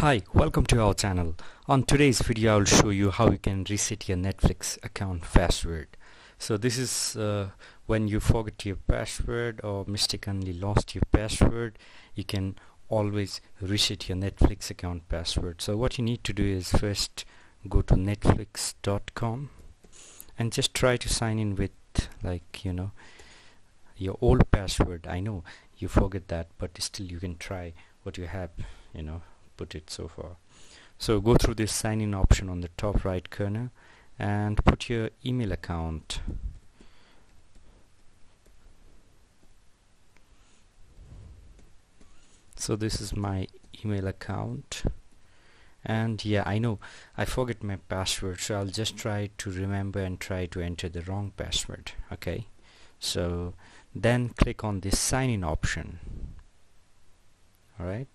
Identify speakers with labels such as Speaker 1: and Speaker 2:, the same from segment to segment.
Speaker 1: Hi, welcome to our channel. On today's video I will show you how you can reset your Netflix account password. So this is uh, when you forget your password or mistakenly lost your password you can always reset your Netflix account password. So what you need to do is first go to netflix.com and just try to sign in with like you know your old password. I know you forget that but still you can try what you have you know put it so far. So go through this sign in option on the top right corner and put your email account. So this is my email account. And yeah I know I forget my password so I'll just try to remember and try to enter the wrong password okay? So then click on this sign in option alright?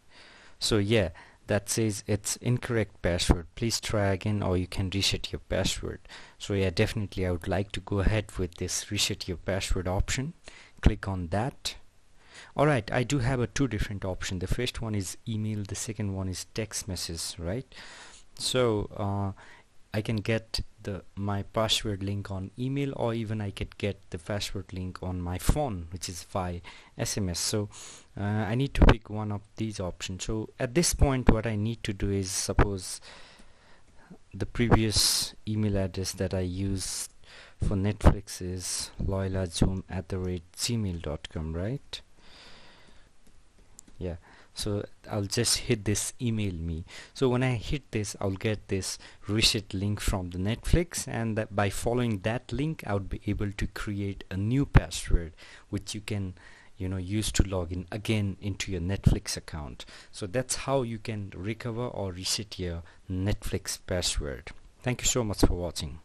Speaker 1: So yeah that says it's incorrect password. Please try again or you can reset your password. So yeah definitely I would like to go ahead with this reset your password option. Click on that. Alright I do have a two different option the first one is email the second one is text message right? So uh, I can get the my password link on email or even I could get the password link on my phone which is via SMS so uh, I need to pick one of these options. So at this point what I need to do is suppose the previous email address that I use for Netflix is loyalazoom at the rate gmail.com right? Yeah so I'll just hit this email me. So when I hit this I'll get this reset link from the Netflix and by following that link I would be able to create a new password which you can you know use to log in again into your Netflix account. So that's how you can recover or reset your Netflix password. Thank you so much for watching